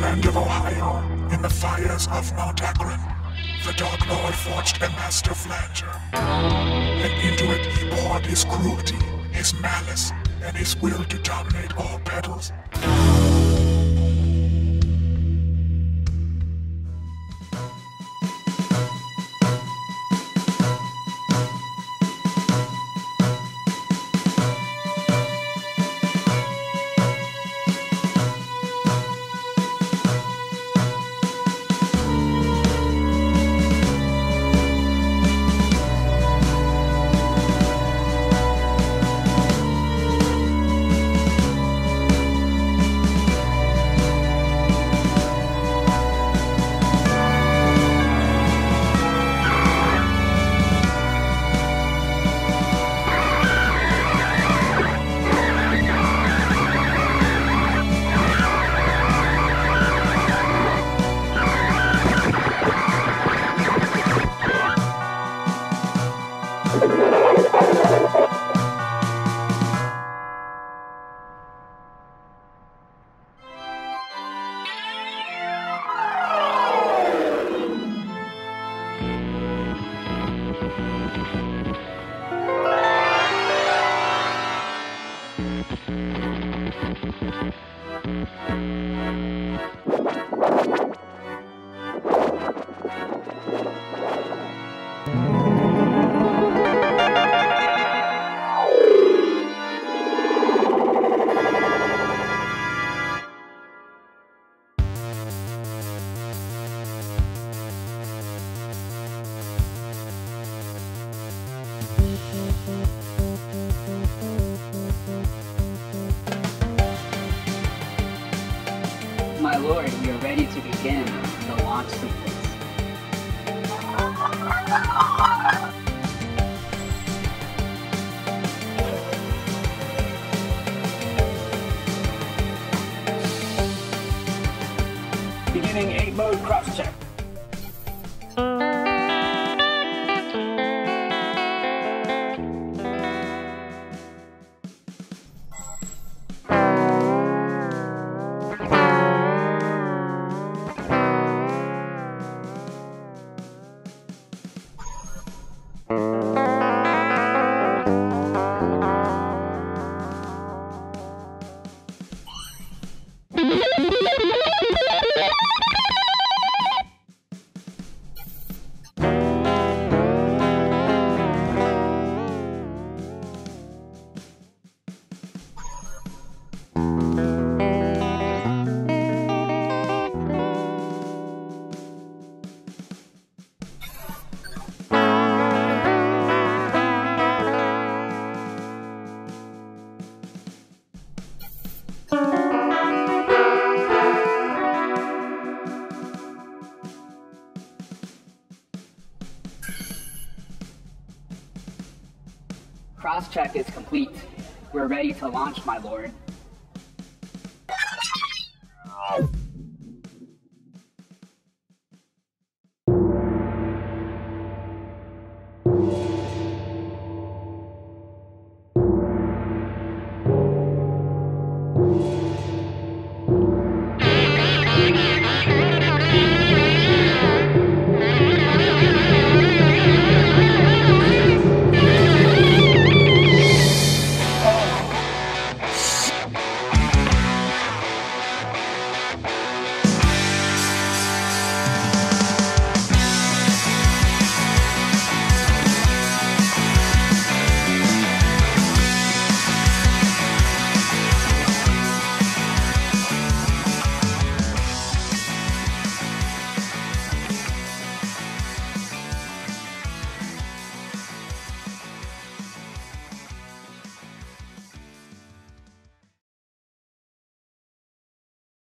land of Ohio, in the fires of Mount Akron, the Dark Lord forged a master flanger. And into it he poured his cruelty, his malice, and his will to dominate all pedals. My lord, we are ready to begin the launch sequence. Beginning 8 Música check is complete. We're ready to launch, my lord.